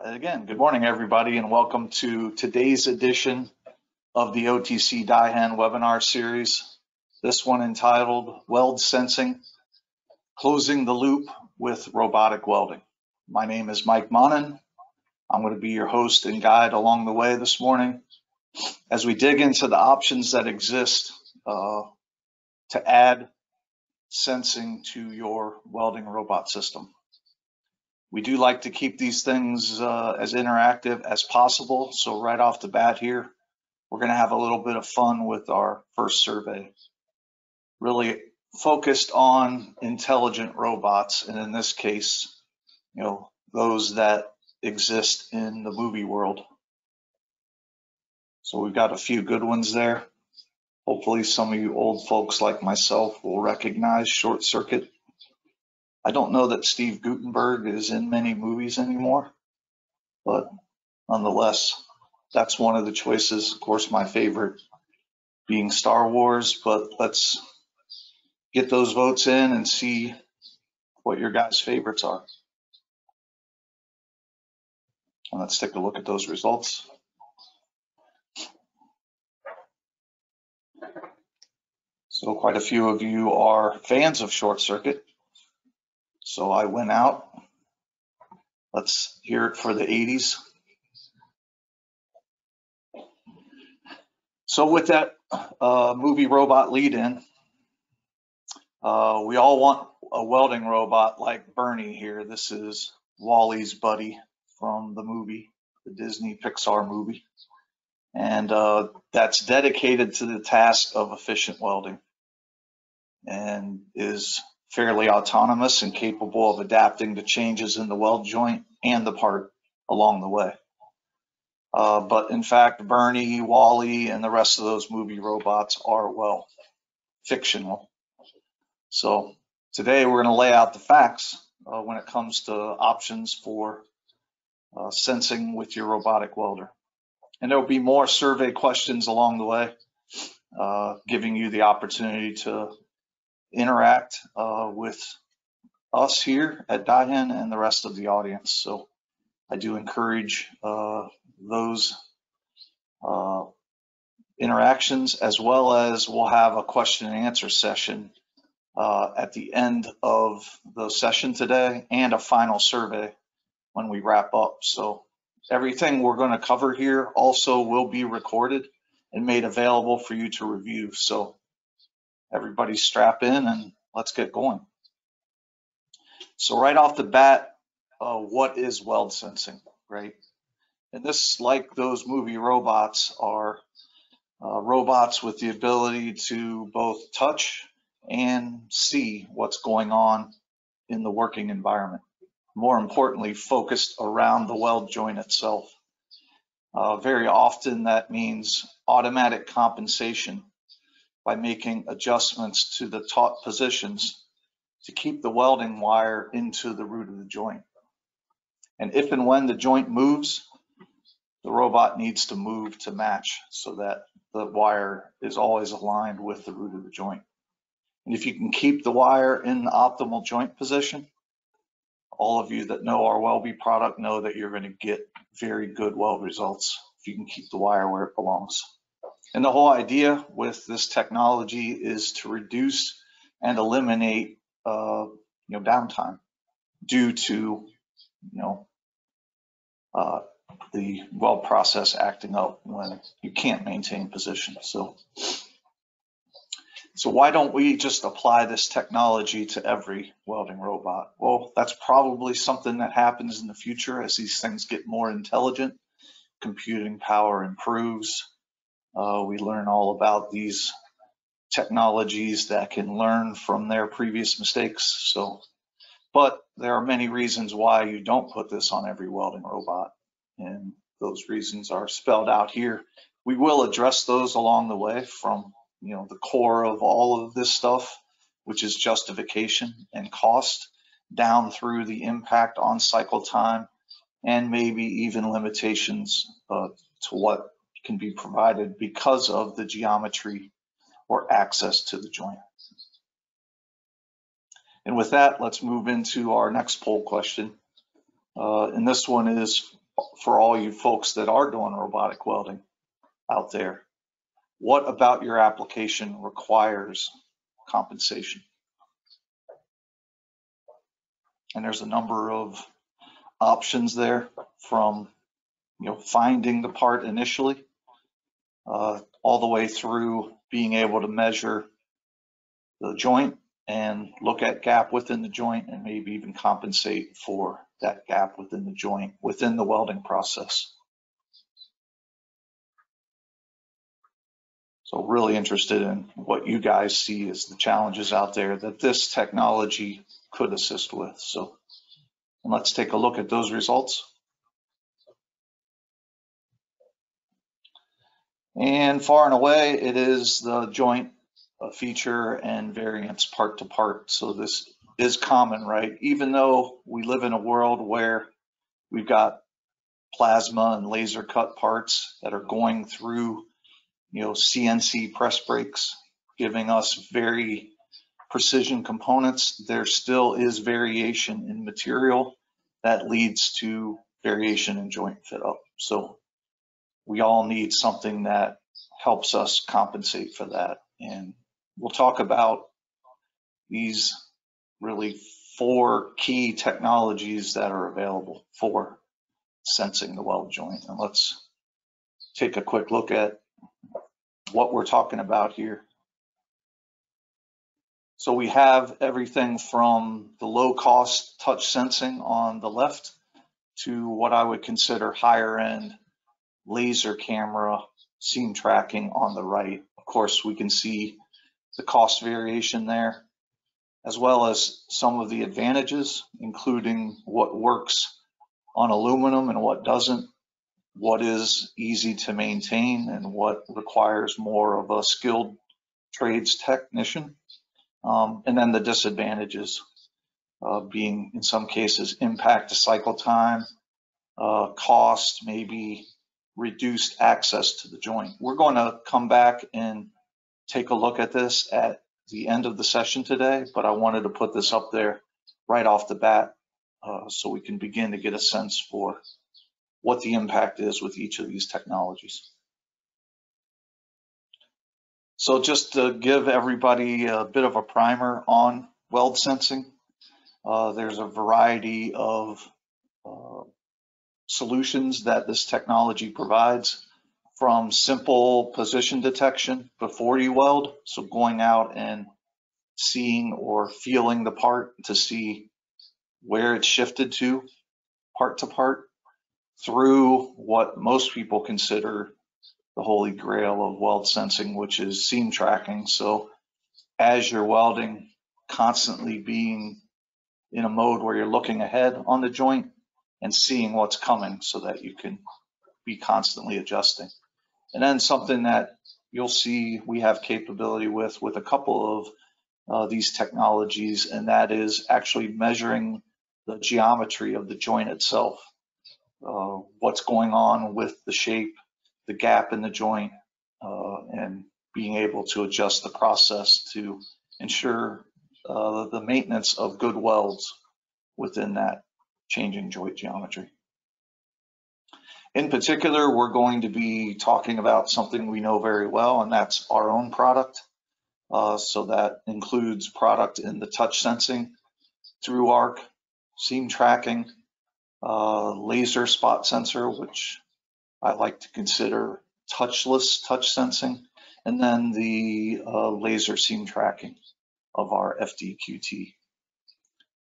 Again, good morning, everybody, and welcome to today's edition of the OTC DAIHEN webinar series. This one entitled Weld Sensing, Closing the Loop with Robotic Welding. My name is Mike Monin. I'm going to be your host and guide along the way this morning as we dig into the options that exist uh, to add sensing to your welding robot system. We do like to keep these things uh, as interactive as possible. So right off the bat here, we're going to have a little bit of fun with our first survey. Really focused on intelligent robots, and in this case, you know, those that exist in the movie world. So we've got a few good ones there. Hopefully some of you old folks like myself will recognize Short Circuit I don't know that Steve Guttenberg is in many movies anymore, but nonetheless, that's one of the choices. Of course, my favorite being Star Wars, but let's get those votes in and see what your guys' favorites are. And let's take a look at those results. So quite a few of you are fans of Short Circuit. So I went out. Let's hear it for the 80s. So with that uh, movie robot lead in, uh, we all want a welding robot like BURN-E here. This is WALL-E's buddy from the movie, the Disney Pixar movie. And uh, that's dedicated to the task of efficient welding and is fairly autonomous and capable of adapting to changes in the weld joint and the part along the way. Uh, but in fact, BURN-E, WALL-E, and the rest of those movie robots are, well, fictional. So today we're going to lay out the facts uh, when it comes to options for uh, sensing with your robotic welder. And there will be more survey questions along the way, uh, giving you the opportunity to interact uh, with us here at DAIHEN and the rest of the audience. So I do encourage uh, those uh, interactions as well as we'll have a question and answer session uh, at the end of the session today and a final survey when we wrap up. So everything we're going to cover here also will be recorded and made available for you to review. So everybody strap in and let's get going. So right off the bat, uh, what is weld sensing, right? And this, like those movie robots, are uh, robots with the ability to both touch and see what's going on in the working environment. More importantly, focused around the weld joint itself. Uh, very often that means automatic compensation by making adjustments to the taut positions to keep the welding wire into the root of the joint. And if and when the joint moves, the robot needs to move to match so that the wire is always aligned with the root of the joint. And if you can keep the wire in the optimal joint position, all of you that know our Welbee product know that you're going to get very good weld results if you can keep the wire where it belongs. And the whole idea with this technology is to reduce and eliminate, uh, you know, downtime due to, you know, uh, the weld process acting up when you can't maintain position. So, so why don't we just apply this technology to every welding robot? Well, that's probably something that happens in the future as these things get more intelligent, computing power improves, uh, we learn all about these technologies that can learn from their previous mistakes. So, but there are many reasons why you don't put this on every welding robot. And those reasons are spelled out here. We will address those along the way from, you know, the core of all of this stuff, which is justification and cost down through the impact on cycle time and maybe even limitations uh, to what can be provided because of the geometry or access to the joint. And with that, let's move into our next poll question. Uh, and this one is for all you folks that are doing robotic welding out there, what about your application requires compensation? And there's a number of options there from, you know, finding the part initially, uh, all the way through being able to measure the joint and look at gap within the joint and maybe even compensate for that gap within the joint within the welding process. So really interested in what you guys see as the challenges out there that this technology could assist with. So let's take a look at those results. And far and away, it is the joint uh, feature and variance part to part. So this is common, right? Even though we live in a world where we've got plasma and laser cut parts that are going through, you know, CNC press brakes, giving us very precision components, there still is variation in material that leads to variation in joint fit up. So we all need something that helps us compensate for that. And we'll talk about these really four key technologies that are available for sensing the weld joint. And let's take a quick look at what we're talking about here. So we have everything from the low cost touch sensing on the left to what I would consider higher end laser camera seam tracking on the right. Of course, we can see the cost variation there, as well as some of the advantages, including what works on aluminum and what doesn't, what is easy to maintain and what requires more of a skilled trades technician. Um, and then the disadvantages uh, being in some cases impact to cycle time, uh, cost, maybe reduced access to the joint. We're going to come back and take a look at this at the end of the session today, but I wanted to put this up there right off the bat uh, so we can begin to get a sense for what the impact is with each of these technologies. So just to give everybody a bit of a primer on weld sensing, uh, there's a variety of uh, solutions that this technology provides from simple position detection before you weld, so going out and seeing or feeling the part to see where it's shifted to part to part, through what most people consider the holy grail of weld sensing, which is seam tracking. So as you're welding, constantly being in a mode where you're looking ahead on the joint and seeing what's coming so that you can be constantly adjusting. And then something that you'll see we have capability with with a couple of uh, these technologies, and that is actually measuring the geometry of the joint itself. Uh, what's going on with the shape, the gap in the joint, uh, and being able to adjust the process to ensure uh, the maintenance of good welds within that changing joint geometry. In particular, we're going to be talking about something we know very well, and that's our own product. Uh, so that includes product in the touch sensing, through arc, seam tracking, uh, laser spot sensor, which I like to consider touchless touch sensing, and then the uh, laser seam tracking of our FDQT.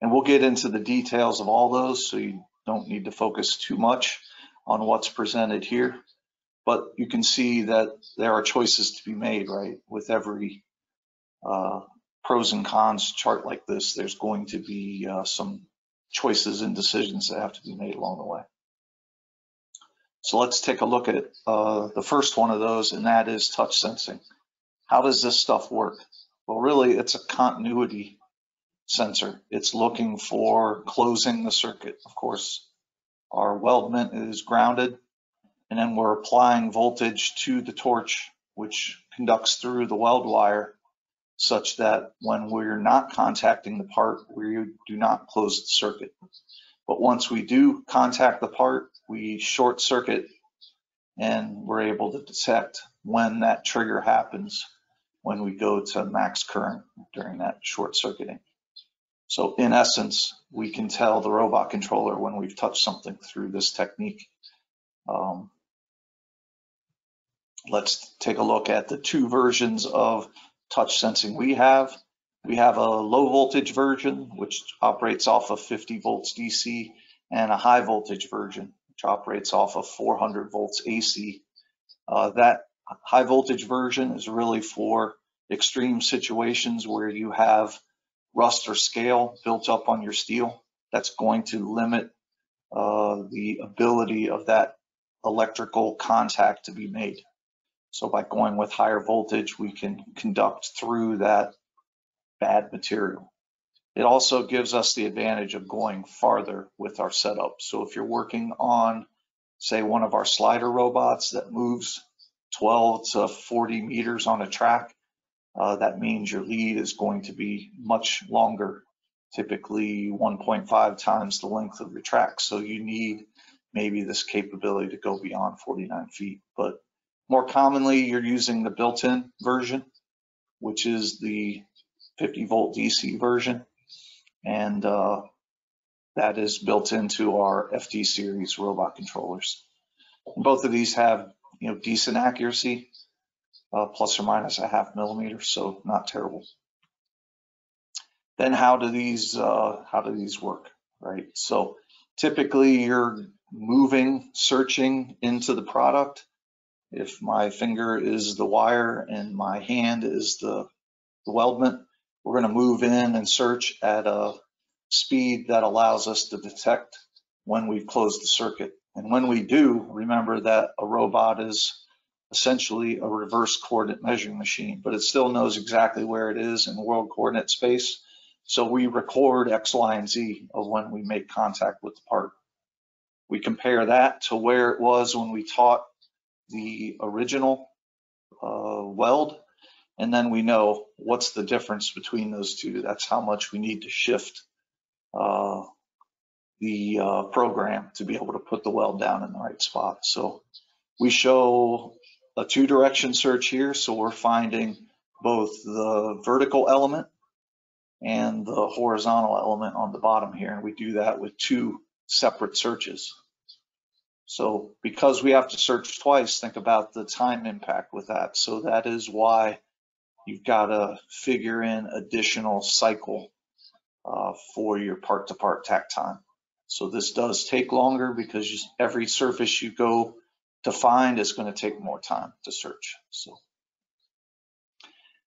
And we'll get into the details of all those, so you don't need to focus too much on what's presented here. But you can see that there are choices to be made, right? With every uh, pros and cons chart like this, there's going to be uh, some choices and decisions that have to be made along the way. So let's take a look at uh, the first one of those, and that is touch sensing. How does this stuff work? Well, really, it's a continuity sensor. It's looking for closing the circuit. Of course, our weldment is grounded, and then we're applying voltage to the torch, which conducts through the weld wire such that when we're not contacting the part, we do not close the circuit. But once we do contact the part, we short circuit and we're able to detect when that trigger happens when we go to max current during that short circuiting. So in essence, we can tell the robot controller when we've touched something through this technique. Um, let's take a look at the two versions of touch sensing we have. We have a low voltage version, which operates off of 50 volts DC, and a high voltage version, which operates off of 400 volts AC. Uh, that high voltage version is really for extreme situations where you have rust or scale built up on your steel. That's going to limit uh, the ability of that electrical contact to be made. So by going with higher voltage, we can conduct through that bad material. It also gives us the advantage of going farther with our setup. So if you're working on, say, one of our slider robots that moves 12 to 40 meters on a track, uh, that means your lead is going to be much longer, typically 1.5 times the length of your track. So you need maybe this capability to go beyond 49 feet. But more commonly, you're using the built-in version, which is the 50 volt DC version. And uh, that is built into our FT series robot controllers. Both of these have you know decent accuracy, uh, plus or minus a half millimeter, so not terrible. Then how do these uh, how do these work, right? So typically you're moving, searching into the product. If my finger is the wire and my hand is the, the weldment, we're going to move in and search at a speed that allows us to detect when we've closed the circuit. And when we do, remember that a robot is essentially a reverse coordinate measuring machine, but it still knows exactly where it is in world coordinate space. So we record X, Y, and Z of when we make contact with the part. We compare that to where it was when we taught the original uh, weld, and then we know what's the difference between those two. That's how much we need to shift uh, the uh, program to be able to put the weld down in the right spot. So we show a two direction search here. So we're finding both the vertical element and the horizontal element on the bottom here. And we do that with two separate searches. So because we have to search twice, think about the time impact with that. So that is why you've got to figure in additional cycle uh, for your part-to-part -part time. So this does take longer because every surface you go to find is going to take more time to search. So,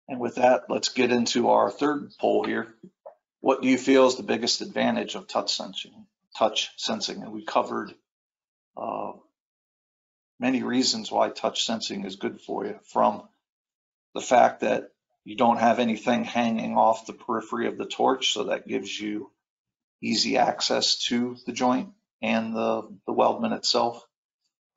and with that, let's get into our third poll here. What do you feel is the biggest advantage of touch sensing? Touch sensing, and we covered uh, many reasons why touch sensing is good for you from the fact that you don't have anything hanging off the periphery of the torch, so that gives you easy access to the joint and the, the weldment itself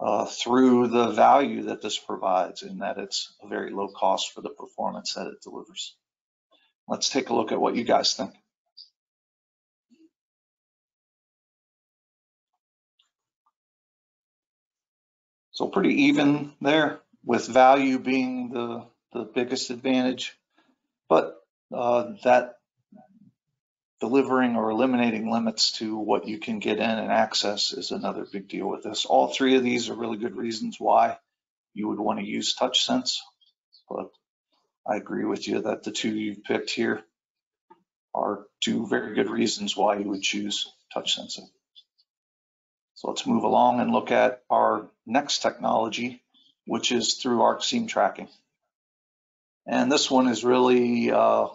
uh, through the value that this provides in that it's a very low cost for the performance that it delivers. Let's take a look at what you guys think. So pretty even there with value being the, the biggest advantage, but uh, that delivering or eliminating limits to what you can get in and access is another big deal with this. All three of these are really good reasons why you would want to use TouchSense, but I agree with you that the two you've picked here are two very good reasons why you would choose touch sensing. So let's move along and look at our next technology, which is through arc seam tracking. And this one is really uh,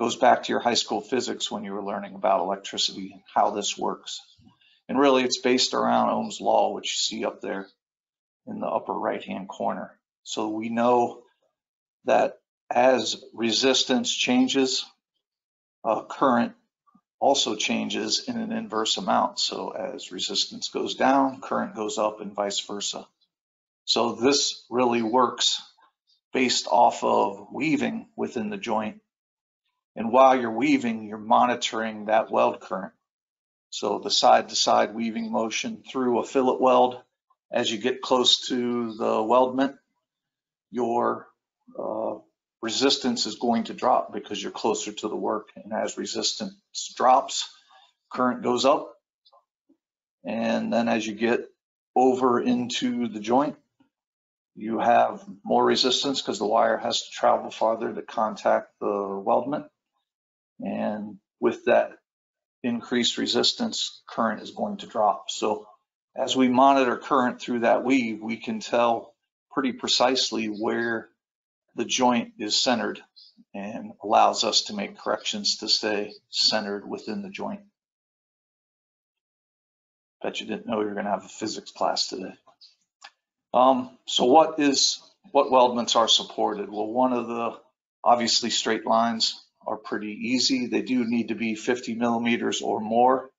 goes back to your high school physics when you were learning about electricity and how this works. And really it's based around Ohm's law, which you see up there in the upper right hand corner. So we know that as resistance changes, uh, current also changes in an inverse amount. So as resistance goes down, current goes up and vice versa. So this really works based off of weaving within the joint. And while you're weaving, you're monitoring that weld current. So the side-to-side weaving motion through a fillet weld. As you get close to the weldment, your uh, resistance is going to drop because you're closer to the work. And as resistance drops, current goes up. And then as you get over into the joint, you have more resistance because the wire has to travel farther to contact the weldment. And with that increased resistance, current is going to drop. So as we monitor current through that weave, we can tell pretty precisely where the joint is centered and allows us to make corrections to stay centered within the joint. Bet you didn't know you were going to have a physics class today. Um, so what is what weldments are supported? Well, one of the obviously straight lines are pretty easy. They do need to be 50 millimeters or more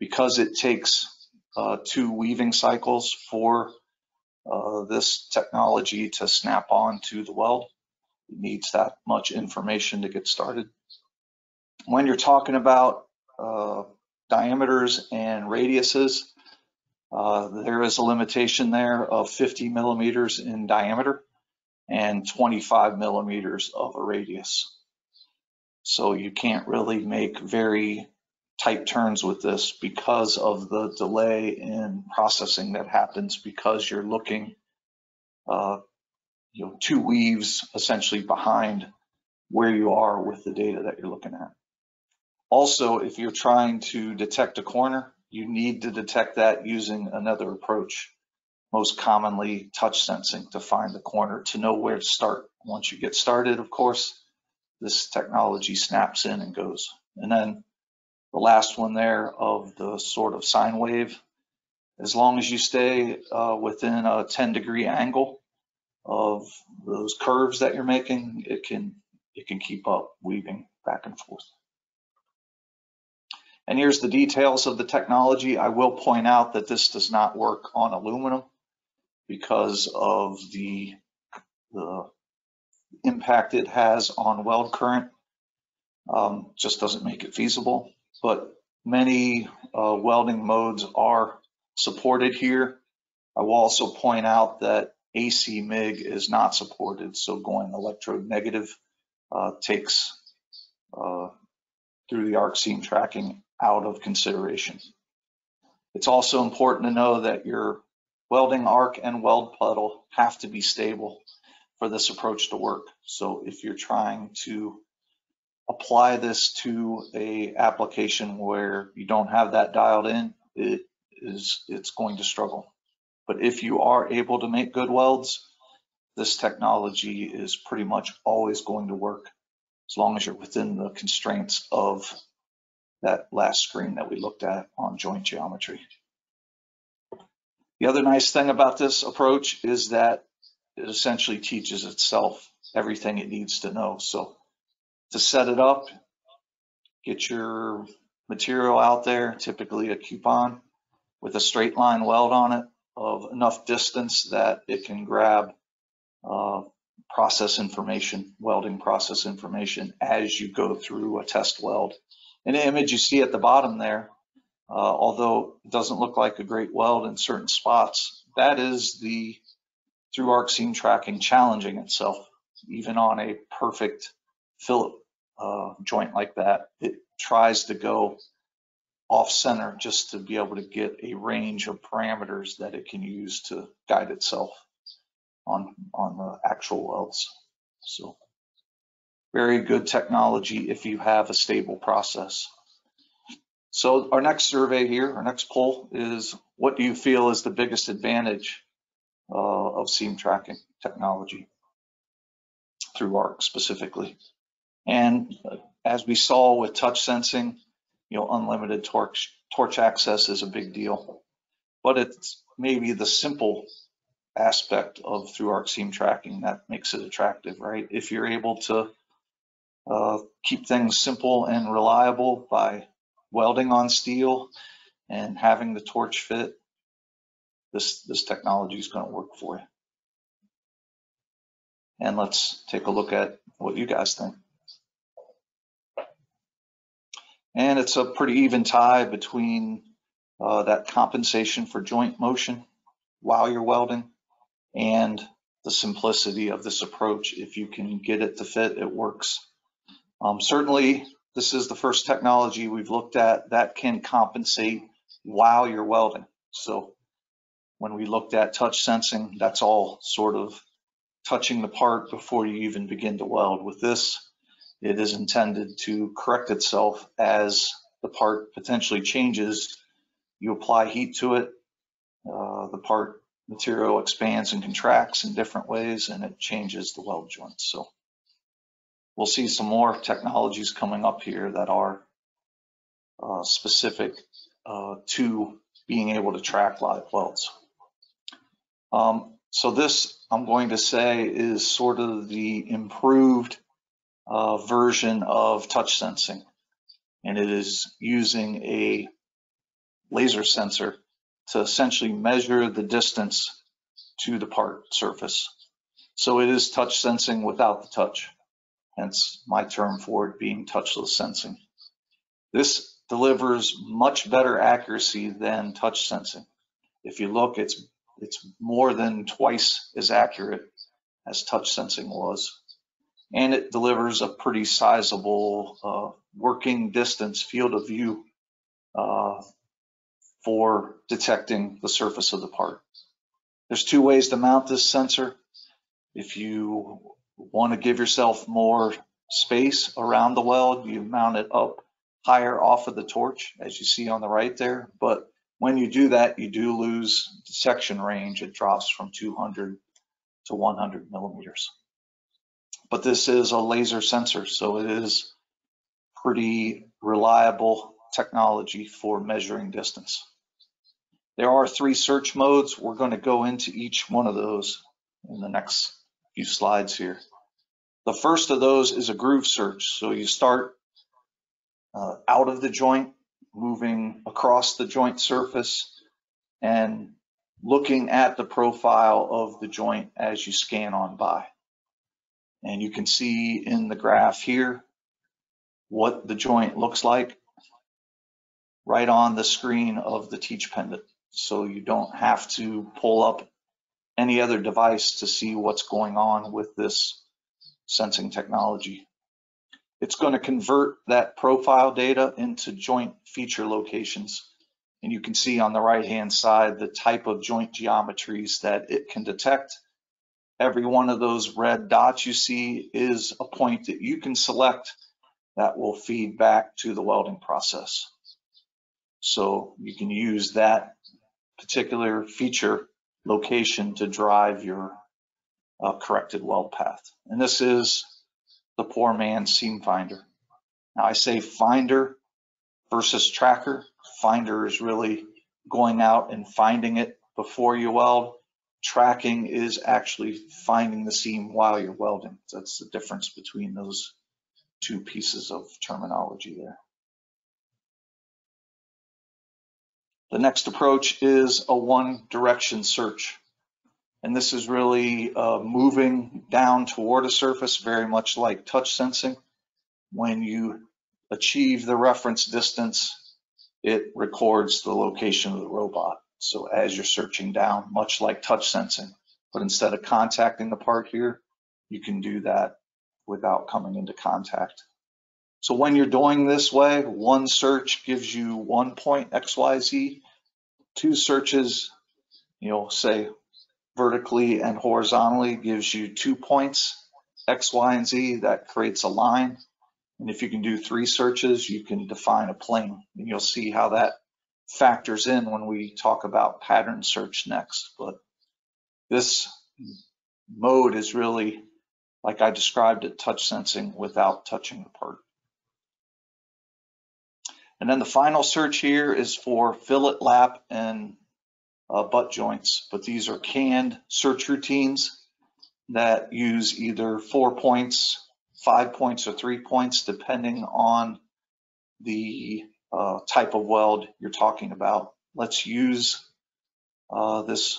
because it takes uh, two weaving cycles for uh, this technology to snap on to the weld. It needs that much information to get started. When you're talking about uh, diameters and radiuses, uh, there is a limitation there of 50 millimeters in diameter and 25 millimeters of a radius. So you can't really make very tight turns with this because of the delay in processing that happens because you're looking uh, you know, two weaves essentially behind where you are with the data that you're looking at. Also, if you're trying to detect a corner, you need to detect that using another approach, most commonly touch sensing to find the corner to know where to start. Once you get started, of course, this technology snaps in and goes. And then the last one there of the sort of sine wave, as long as you stay uh, within a 10 degree angle of those curves that you're making, it can it can keep up weaving back and forth. And here's the details of the technology. I will point out that this does not work on aluminum because of the, the impact it has on weld current. Um, just doesn't make it feasible, but many uh, welding modes are supported here. I will also point out that AC MIG is not supported, so going electrode negative uh, takes uh, through the arc seam tracking out of consideration. It's also important to know that your welding arc and weld puddle have to be stable for this approach to work. So if you're trying to apply this to a application where you don't have that dialed in, it is it's going to struggle. But if you are able to make good welds, this technology is pretty much always going to work as long as you're within the constraints of that last screen that we looked at on joint geometry. The other nice thing about this approach is that it essentially teaches itself everything it needs to know. So to set it up, get your material out there, typically a coupon with a straight line weld on it of enough distance that it can grab uh, process information, welding process information as you go through a test weld. An image you see at the bottom there, uh, although it doesn't look like a great weld in certain spots, that is the through arc seam tracking challenging itself. Even on a perfect fillet uh, joint like that, it tries to go off center just to be able to get a range of parameters that it can use to guide itself on, on the actual welds. So very good technology if you have a stable process. So our next survey here, our next poll is what do you feel is the biggest advantage uh, of seam tracking technology through ARC specifically? And as we saw with touch sensing, you know, unlimited torch, torch access is a big deal. But it's maybe the simple aspect of through arc seam tracking that makes it attractive, right? If you're able to uh, keep things simple and reliable by welding on steel and having the torch fit, this, this technology is going to work for you. And let's take a look at what you guys think. And it's a pretty even tie between uh, that compensation for joint motion while you're welding and the simplicity of this approach. If you can get it to fit, it works. Um, certainly, this is the first technology we've looked at that can compensate while you're welding. So when we looked at touch sensing, that's all sort of touching the part before you even begin to weld. With this, it is intended to correct itself as the part potentially changes. You apply heat to it, uh, the part material expands and contracts in different ways and it changes the weld joints. So we'll see some more technologies coming up here that are uh, specific uh, to being able to track live welds. Um, so this, I'm going to say, is sort of the improved uh, version of touch sensing. And it is using a laser sensor to essentially measure the distance to the part surface. So it is touch sensing without the touch, hence my term for it being touchless sensing. This delivers much better accuracy than touch sensing. If you look, it's it's more than twice as accurate as touch sensing was. And it delivers a pretty sizable uh, working distance field of view uh, for detecting the surface of the part. There's two ways to mount this sensor. If you want to give yourself more space around the weld, you mount it up higher off of the torch, as you see on the right there. But when you do that, you do lose detection range. It drops from 200 to 100 millimeters. But this is a laser sensor, so it is pretty reliable technology for measuring distance. There are three search modes. We're going to go into each one of those in the next few slides here. The first of those is a groove search. So you start uh, out of the joint, moving across the joint surface and looking at the profile of the joint as you scan on by. And you can see in the graph here what the joint looks like right on the screen of the teach pendant so you don't have to pull up any other device to see what's going on with this sensing technology. It's going to convert that profile data into joint feature locations. And you can see on the right hand side the type of joint geometries that it can detect. Every one of those red dots you see is a point that you can select that will feed back to the welding process. So you can use that particular feature location to drive your uh, corrected weld path. And this is the poor man's seam finder. Now I say finder versus tracker. Finder is really going out and finding it before you weld. Tracking is actually finding the seam while you're welding. That's the difference between those two pieces of terminology there. The next approach is a one direction search. And this is really uh, moving down toward a surface, very much like touch sensing. When you achieve the reference distance, it records the location of the robot. So as you're searching down, much like touch sensing, but instead of contacting the part here, you can do that without coming into contact. So when you're doing this way, one search gives you one point XYZ, two searches, you know, say vertically and horizontally gives you two points, X, Y, and Z, that creates a line. And if you can do three searches, you can define a plane. And you'll see how that factors in when we talk about pattern search next. But this mode is really, like I described it, touch sensing without touching the part. And then the final search here is for fillet lap and uh, butt joints, but these are canned search routines that use either four points, five points, or three points, depending on the uh, type of weld you're talking about. Let's use uh, this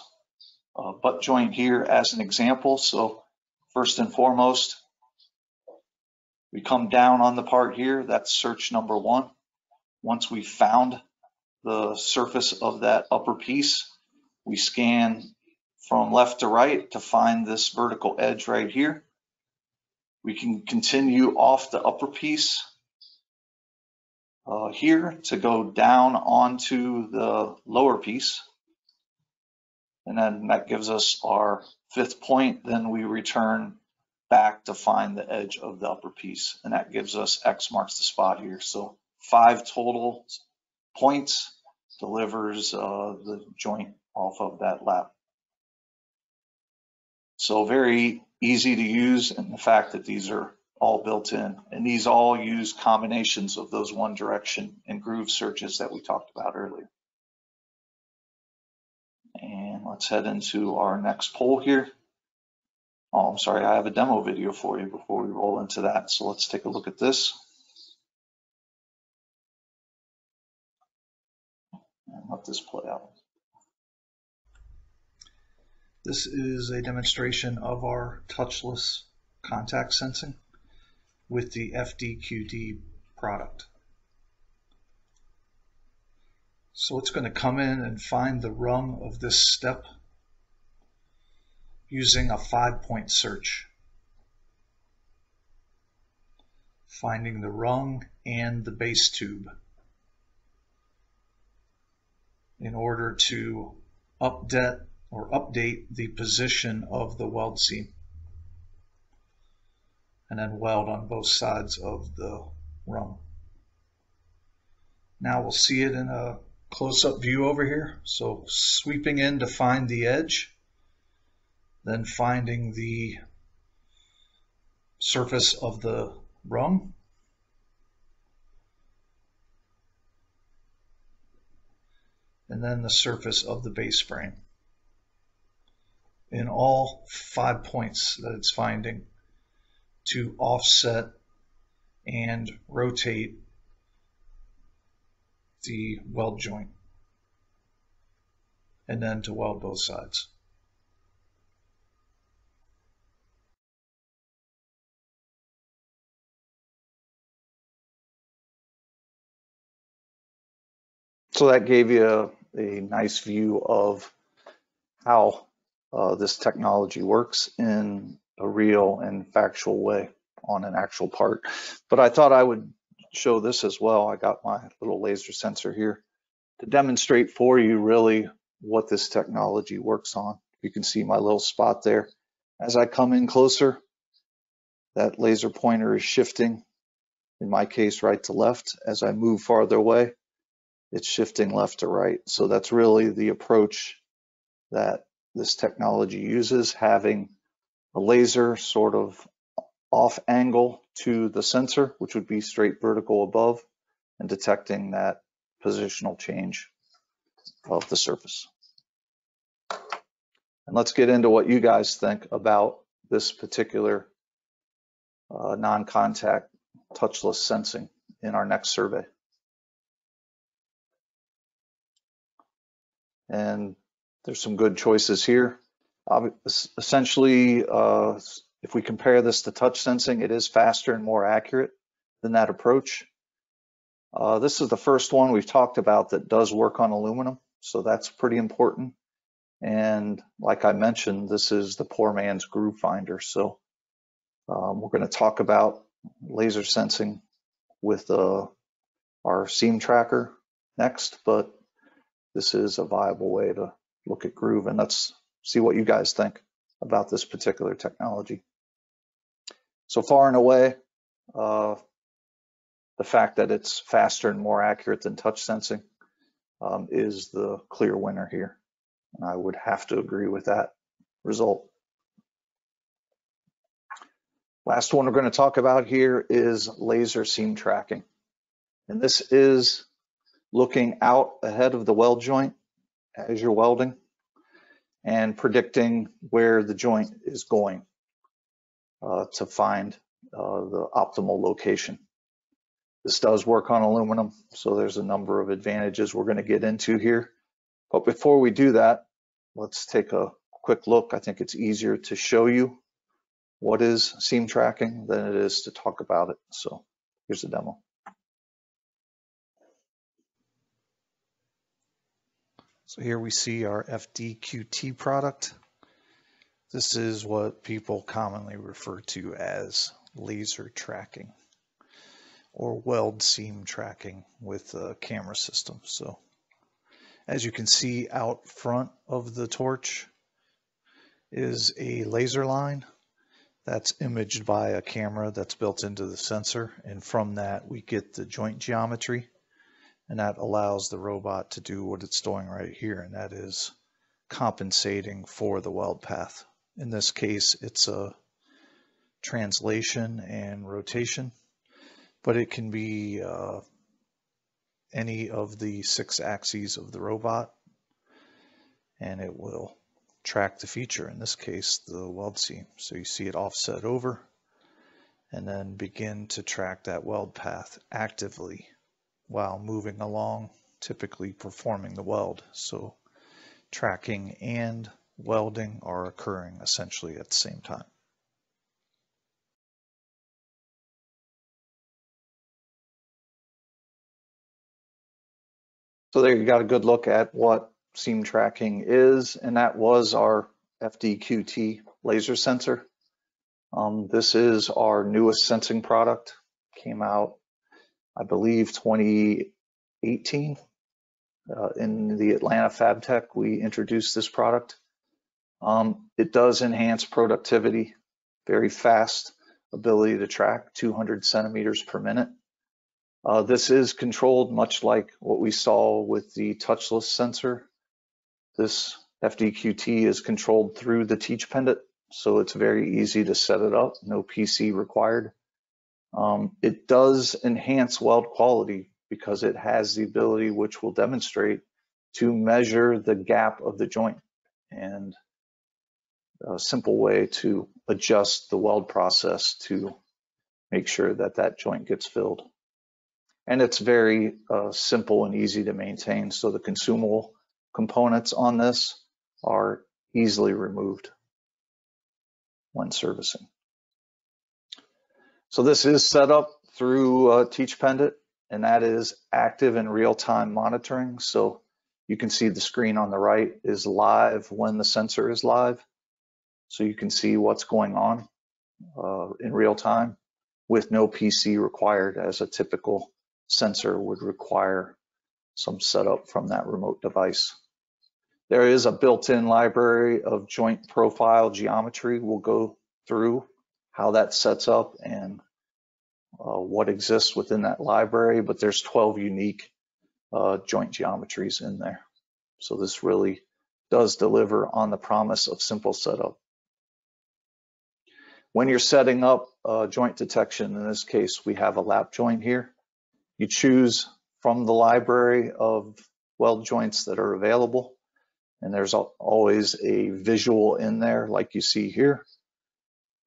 uh, butt joint here as an example. So first and foremost, we come down on the part here, that's search number one. once we found the surface of that upper piece, we scan from left to right to find this vertical edge right here. We can continue off the upper piece uh, here to go down onto the lower piece. And then that gives us our fifth point. Then we return back to find the edge of the upper piece. And that gives us X marks the spot here. So five total points delivers uh, the joint off of that lap. So very easy to use and the fact that these are all built in and these all use combinations of those one direction and groove searches that we talked about earlier. And let's head into our next poll here. Oh, I'm sorry, I have a demo video for you before we roll into that. So let's take a look at this. And let this play out. This is a demonstration of our touchless contact sensing with the FDQD product. So it's going to come in and find the rung of this step using a five point search. Finding the rung and the base tube in order to update or update the position of the weld seam and then weld on both sides of the rung. Now we'll see it in a close-up view over here. So sweeping in to find the edge, then finding the surface of the rung. And then the surface of the base frame. In all five points that it's finding, to offset and rotate the weld joint and then to weld both sides. So that gave you a, a nice view of how uh, this technology works in a real and factual way on an actual part. But I thought I would show this as well. I got my little laser sensor here to demonstrate for you really what this technology works on. You can see my little spot there. As I come in closer, that laser pointer is shifting, in my case, right to left. As I move farther away, it's shifting left to right. So that's really the approach that this technology uses, having a laser sort of off angle to the sensor, which would be straight vertical above, and detecting that positional change of the surface. And let's get into what you guys think about this particular uh, non-contact touchless sensing in our next survey. And there's some good choices here. essentially, uh, if we compare this to touch sensing, it is faster and more accurate than that approach. Uh, this is the first one we've talked about that does work on aluminum, so that's pretty important. And like I mentioned, this is the poor man's groove finder. So um, we're going to talk about laser sensing with uh, our seam tracker next, but this is a viable way to look at groove and let's see what you guys think about this particular technology. So far and away, uh, the fact that it's faster and more accurate than touch sensing um, is the clear winner here. And I would have to agree with that result. Last one we're going to talk about here is laser seam tracking. And this is looking out ahead of the weld joint as you're welding and predicting where the joint is going uh, to find uh, the optimal location. This does work on aluminum, so there's a number of advantages we're going to get into here. But before we do that, let's take a quick look. I think it's easier to show you what is seam tracking than it is to talk about it. So here's the demo. So here we see our FDQT product. This is what people commonly refer to as laser tracking or weld seam tracking with a camera system. So as you can see out front of the torch is a laser line that's imaged by a camera that's built into the sensor. And from that, we get the joint geometry and that allows the robot to do what it's doing right here. And that is compensating for the weld path. In this case, it's a translation and rotation, but it can be uh, any of the six axes of the robot and it will track the feature, in this case the weld seam. So you see it offset over and then begin to track that weld path actively while moving along, typically performing the weld. So tracking and welding are occurring essentially at the same time. So there you got a good look at what seam tracking is, and that was our FDQT laser sensor. Um, this is our newest sensing product, came out, I believe, 2018. Uh, in the Atlanta FabTech, we introduced this product. Um, it does enhance productivity, very fast ability to track 200 centimeters per minute. Uh, this is controlled much like what we saw with the touchless sensor. This FDQT is controlled through the Teach Pendant, so it's very easy to set it up, no PC required. Um, it does enhance weld quality because it has the ability, which we'll demonstrate, to measure the gap of the joint and a simple way to adjust the weld process to make sure that that joint gets filled. And it's very uh, simple and easy to maintain. So the consumable components on this are easily removed when servicing. So this is set up through uh, Teach Pendant, and that is active and real-time monitoring. So you can see the screen on the right is live when the sensor is live. So you can see what's going on uh, in real time with no PC required as a typical sensor would require some setup from that remote device. There is a built-in library of joint profile geometry. We'll go through how that sets up and uh, what exists within that library, but there's 12 unique uh, joint geometries in there. So this really does deliver on the promise of simple setup. When you're setting up uh, joint detection, in this case, we have a lap joint here. You choose from the library of weld joints that are available. And there's always a visual in there like you see here.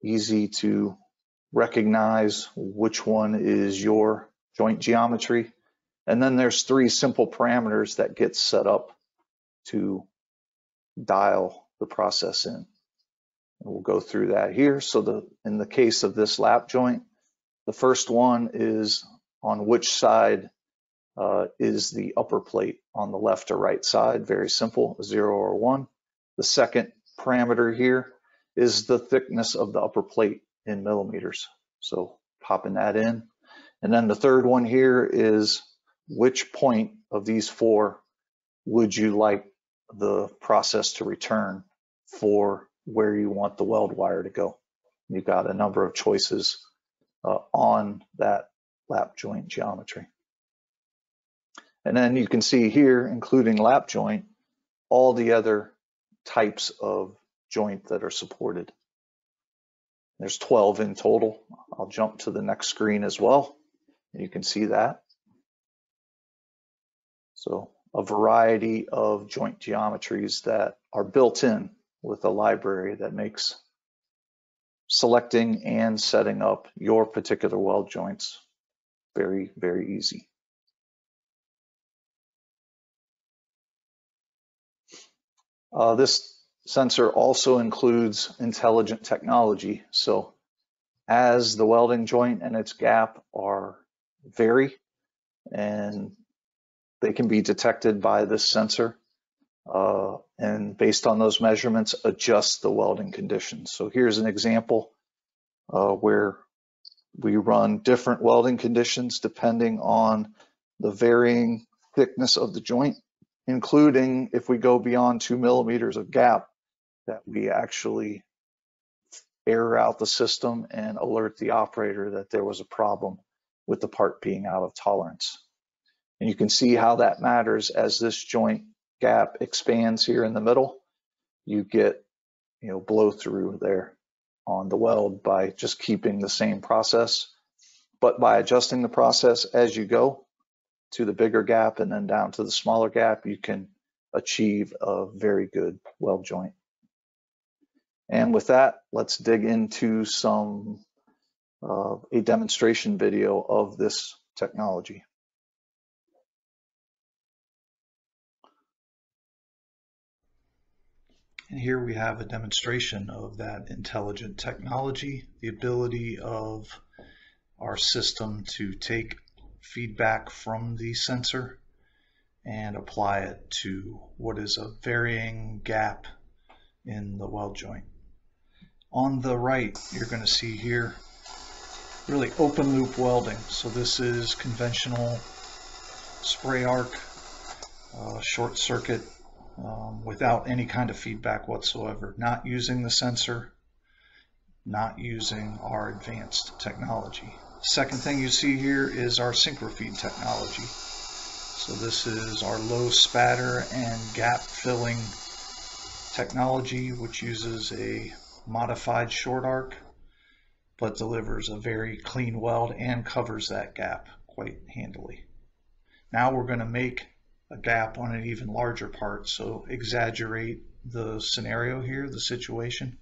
Easy to recognize which one is your joint geometry. And then there's three simple parameters that get set up to dial the process in. And we'll go through that here. So the in the case of this lap joint, the first one is on which side uh, is the upper plate on the left or right side. Very simple, zero or one. The second parameter here is the thickness of the upper plate in millimeters. So popping that in. And then the third one here is which point of these four would you like the process to return for where you want the weld wire to go. You've got a number of choices uh, on that lap joint geometry. And then you can see here, including lap joint, all the other types of joint that are supported. There's 12 in total. I'll jump to the next screen as well. You can see that. So a variety of joint geometries that are built in with a library that makes selecting and setting up your particular weld joints very, very easy. Uh, this sensor also includes intelligent technology. So as the welding joint and its gap are vary and they can be detected by this sensor, uh, and based on those measurements, adjust the welding conditions. So here's an example uh, where we run different welding conditions depending on the varying thickness of the joint, including if we go beyond two millimeters of gap, that we actually air out the system and alert the operator that there was a problem with the part being out of tolerance. And you can see how that matters as this joint gap expands here in the middle. You get, you know, blow through there on the weld by just keeping the same process. But by adjusting the process as you go to the bigger gap and then down to the smaller gap, you can achieve a very good weld joint. And with that, let's dig into some uh, a demonstration video of this technology. And here we have a demonstration of that intelligent technology, the ability of our system to take feedback from the sensor and apply it to what is a varying gap in the weld joint. On the right, you're going to see here really open loop welding. So this is conventional spray arc, uh, short circuit um, without any kind of feedback whatsoever, not using the sensor, not using our advanced technology. Second thing you see here is our synchrofeed technology. So this is our low spatter and gap filling technology, which uses a modified short arc, but delivers a very clean weld and covers that gap quite handily. Now we're going to make a gap on an even larger part. So exaggerate the scenario here, the situation,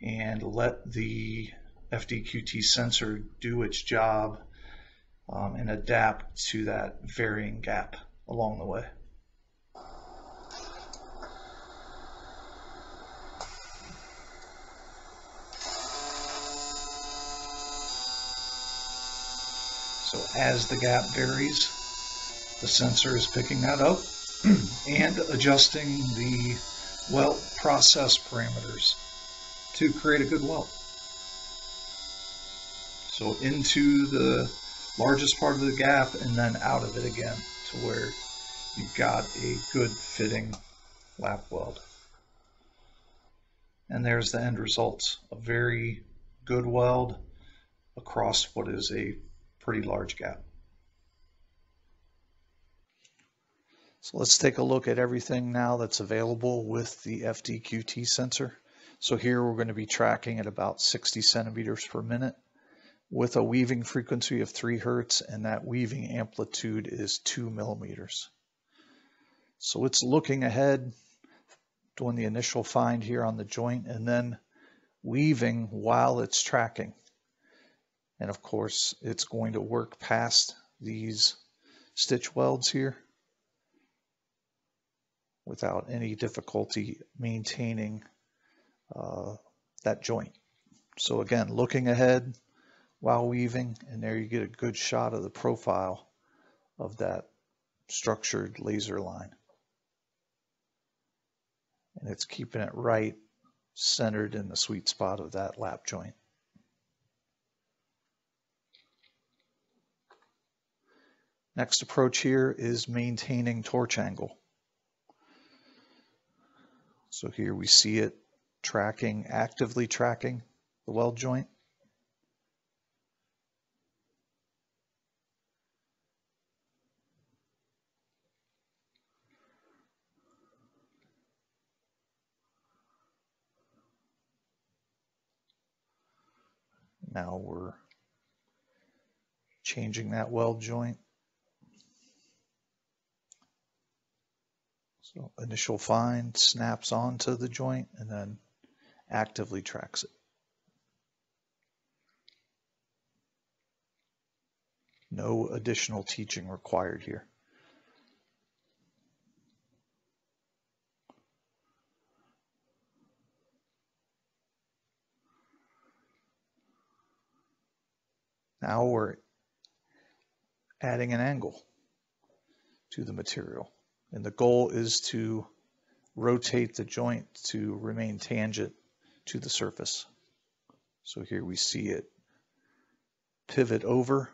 and let the FDQT sensor do its job um, and adapt to that varying gap along the way. So as the gap varies, the sensor is picking that up and adjusting the weld process parameters to create a good weld. So into the largest part of the gap and then out of it again to where you've got a good fitting lap weld. And there's the end results, a very good weld across what is a pretty large gap. So let's take a look at everything now that's available with the FDQT sensor. So here we're going to be tracking at about 60 centimeters per minute with a weaving frequency of 3 hertz and that weaving amplitude is 2 millimeters. So it's looking ahead, doing the initial find here on the joint and then weaving while it's tracking. And of course, it's going to work past these stitch welds here without any difficulty maintaining uh, that joint. So again, looking ahead while weaving, and there you get a good shot of the profile of that structured laser line. And it's keeping it right centered in the sweet spot of that lap joint. Next approach here is maintaining torch angle. So here we see it tracking, actively tracking the weld joint. Now we're changing that weld joint. Initial find snaps onto the joint and then actively tracks it. No additional teaching required here. Now we're adding an angle to the material And the goal is to rotate the joint to remain tangent to the surface. So here we see it pivot over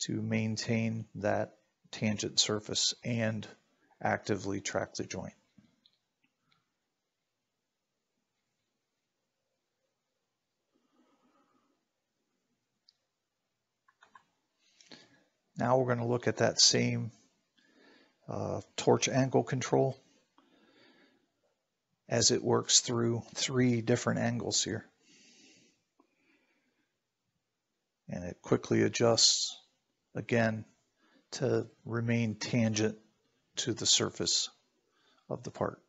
to maintain that tangent surface and actively track the joint. Now we're going to look at that same uh, torch angle control as it works through three different angles here. And it quickly adjusts again to remain tangent to the surface of the part.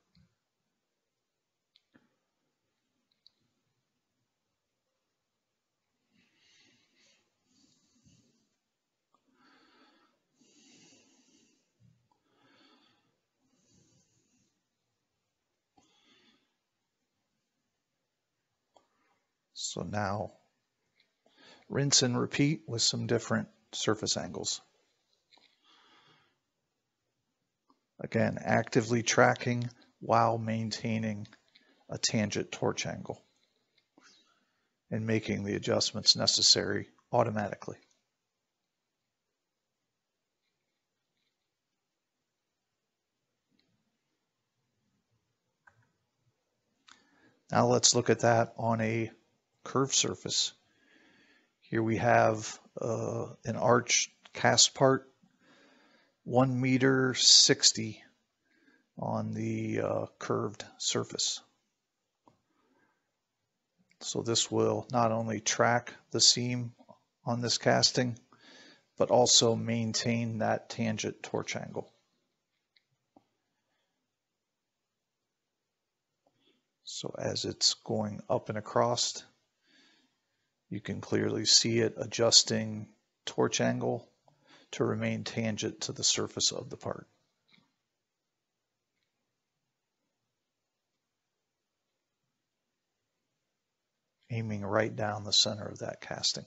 So now rinse and repeat with some different surface angles. Again, actively tracking while maintaining a tangent torch angle and making the adjustments necessary automatically. Now let's look at that on a curved surface. Here we have uh, an arch cast part, one meter 60 on the uh, curved surface. So this will not only track the seam on this casting, but also maintain that tangent torch angle. So as it's going up and across, you can clearly see it adjusting torch angle to remain tangent to the surface of the part. Aiming right down the center of that casting.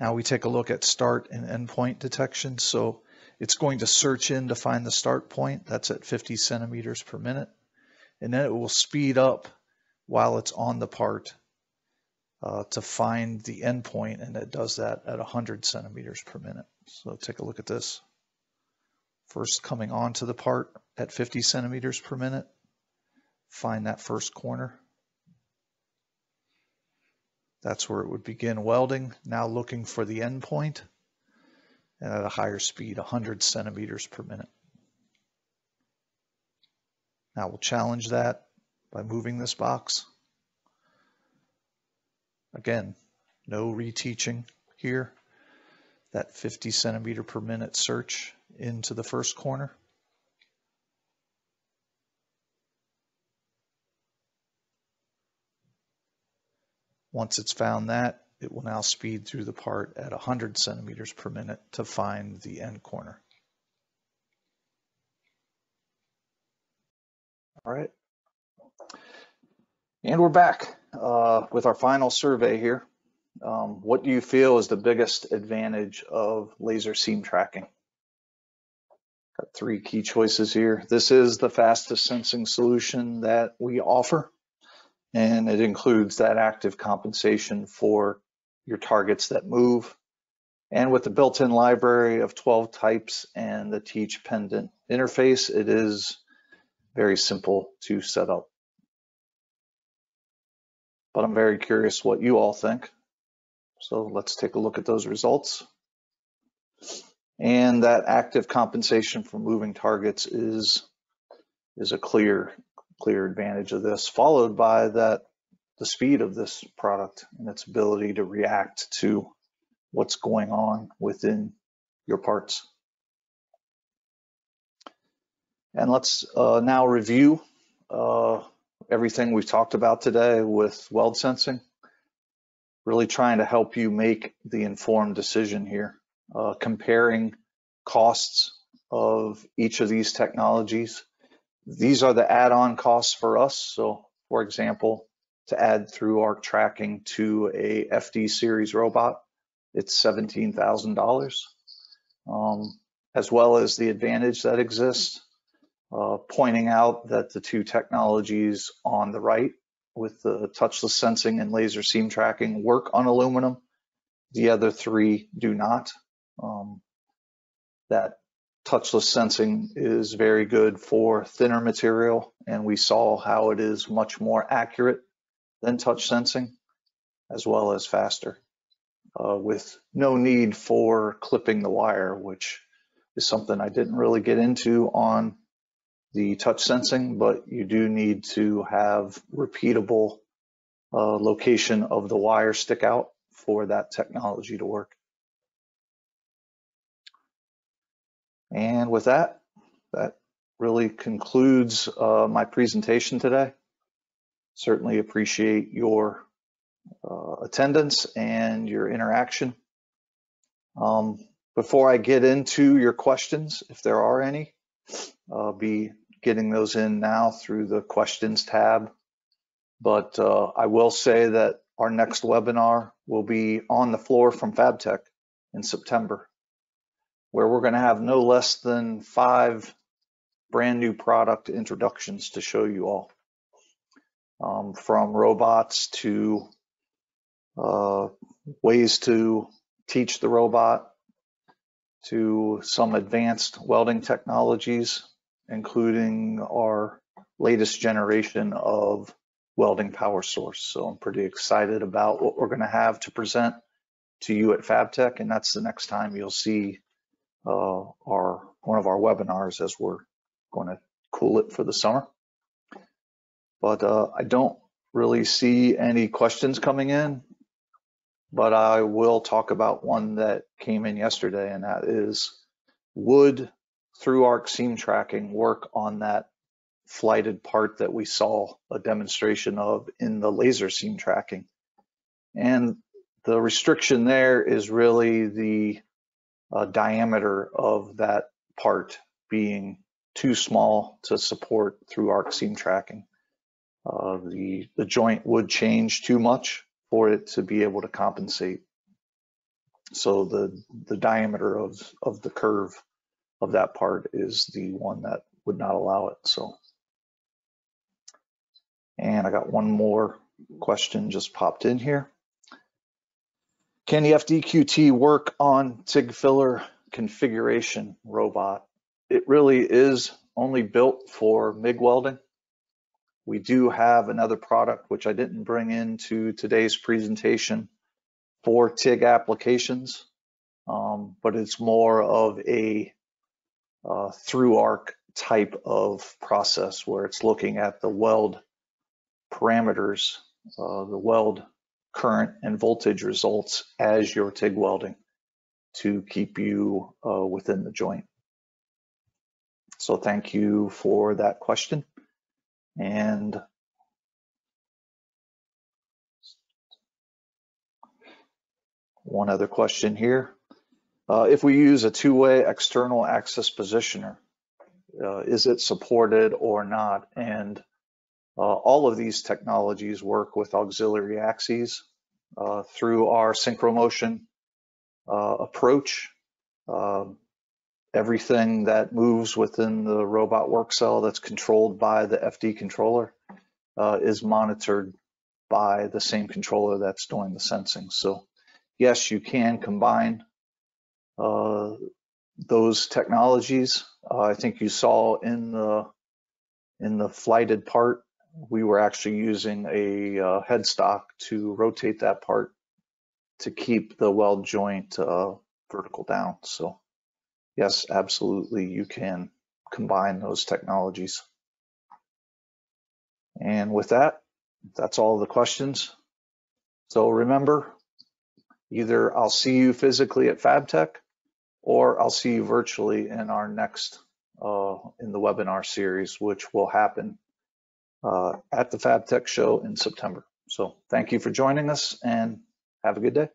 Now we take a look at start and endpoint detection. So it's going to search in to find the start point. That's at 50 centimeters per minute. And then it will speed up while it's on the part uh, to find the endpoint. And it does that at 100 centimeters per minute. So take a look at this. First coming onto the part at 50 centimeters per minute. Find that first corner. That's where it would begin welding. Now looking for the endpoint point and at a higher speed, 100 centimeters per minute. Now we'll challenge that by moving this box. Again, no reteaching here. That 50 centimeter per minute search into the first corner. Once it's found that, it will now speed through the part at 100 centimeters per minute to find the end corner. All right. And we're back uh, with our final survey here. Um, what do you feel is the biggest advantage of laser seam tracking? Got three key choices here. This is the fastest sensing solution that we offer and it includes that active compensation for your targets that move. And with the built-in library of 12 types and the teach pendant interface, it is very simple to set up. But I'm very curious what you all think. So let's take a look at those results. And that active compensation for moving targets is, is a clear clear advantage of this, followed by that the speed of this product and its ability to react to what's going on within your parts. And let's uh, now review uh, everything we've talked about today with weld sensing, really trying to help you make the informed decision here, uh, comparing costs of each of these technologies these are the add-on costs for us. So for example, to add through arc tracking to a FD series robot, it's $17,000. Um, as well as the advantage that exists, uh, pointing out that the two technologies on the right with the touchless sensing and laser seam tracking work on aluminum. The other three do not. Um, that touchless sensing is very good for thinner material, and we saw how it is much more accurate than touch sensing, as well as faster, uh, with no need for clipping the wire, which is something I didn't really get into on the touch sensing, but you do need to have repeatable uh, location of the wire stick out for that technology to work. And with that, that really concludes uh, my presentation today. Certainly appreciate your uh, attendance and your interaction. Um, before I get into your questions, if there are any, I'll be getting those in now through the questions tab. But uh, I will say that our next webinar will be on the floor from FabTech in September, where we're going to have no less than five brand new product introductions to show you all. Um, from robots to uh, ways to teach the robot to some advanced welding technologies, including our latest generation of welding power source. So I'm pretty excited about what we're going to have to present to you at FabTech, and that's the next time you'll see uh, our one of our webinars as we're going to cool it for the summer. But uh, I don't really see any questions coming in, but I will talk about one that came in yesterday, and that is would through arc seam tracking work on that flighted part that we saw a demonstration of in the laser seam tracking. And the restriction there is really the uh, diameter of that part being too small to support through arc seam tracking. Uh, the, the joint would change too much for it to be able to compensate. So the, the diameter of, of the curve of that part is the one that would not allow it. So, and I got one more question just popped in here. Can the FDQT work on TIG filler configuration robot? It really is only built for MIG welding. We do have another product which I didn't bring into today's presentation for TIG applications, um, but it's more of a uh, through arc type of process where it's looking at the weld parameters, uh, the weld current and voltage results as you're TIG welding to keep you uh, within the joint. So thank you for that question. And one other question here. Uh, if we use a two-way external axis positioner, uh, is it supported or not? And uh, all of these technologies work with auxiliary axes uh, through our synchromotion uh, approach. Um, everything that moves within the robot work cell that's controlled by the FD controller uh, is monitored by the same controller that's doing the sensing. So yes, you can combine those technologies. Uh, I think you saw in the in the flighted part, we were actually using a uh, headstock to rotate that part to keep the weld joint uh, vertical down. So yes, absolutely, you can combine those technologies. And with that, that's all the questions. So remember, either I'll see you physically at FabTech or I'll see you virtually in our next, uh, in the webinar series, which will happen uh, at the FabTech show in September. So thank you for joining us and have a good day.